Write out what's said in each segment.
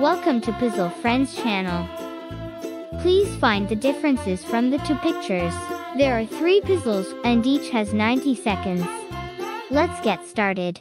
Welcome to Puzzle Friends channel. Please find the differences from the two pictures. There are three puzzles and each has 90 seconds. Let's get started.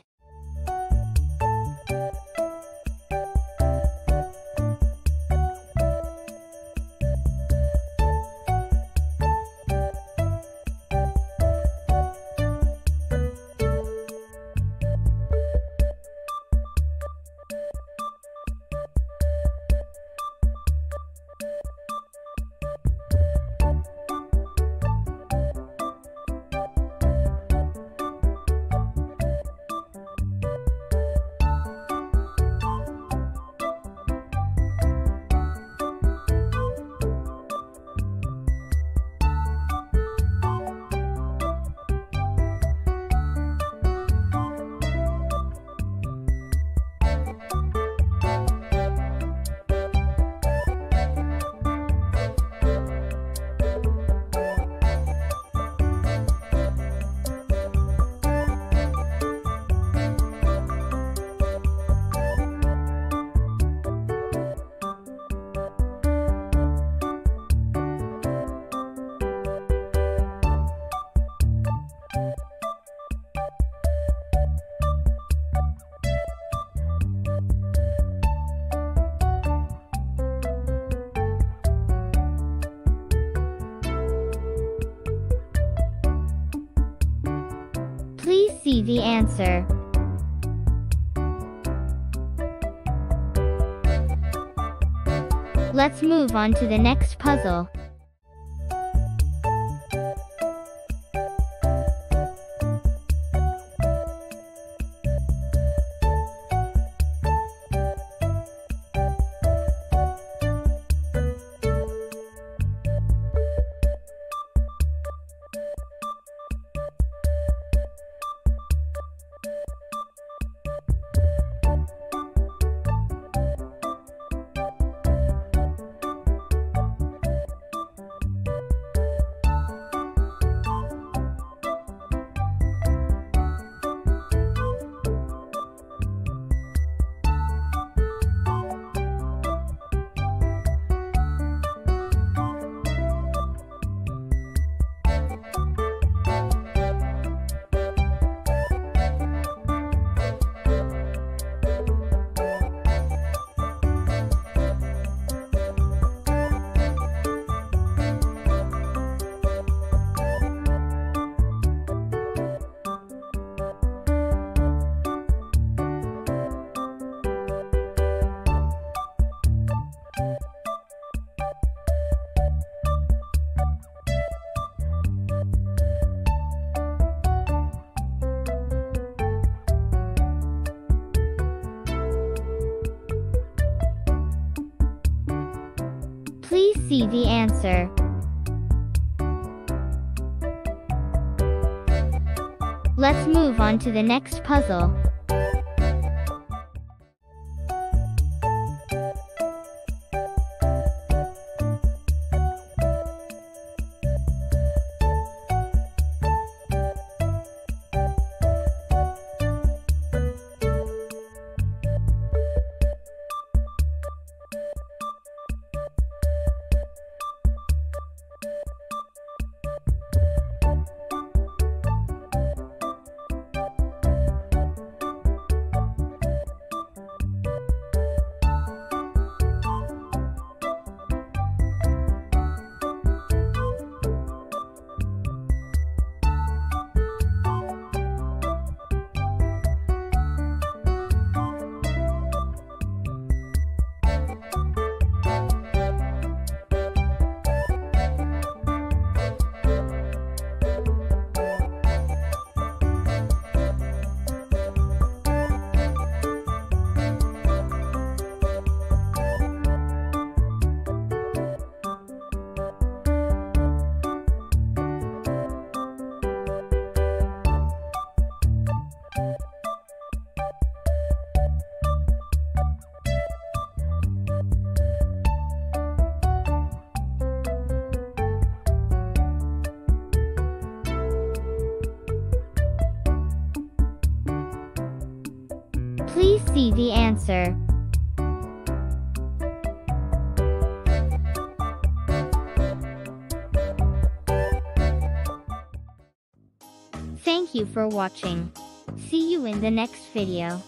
Please see the answer. Let's move on to the next puzzle. See the answer. Let's move on to the next puzzle. see the answer. Thank you for watching. See you in the next video.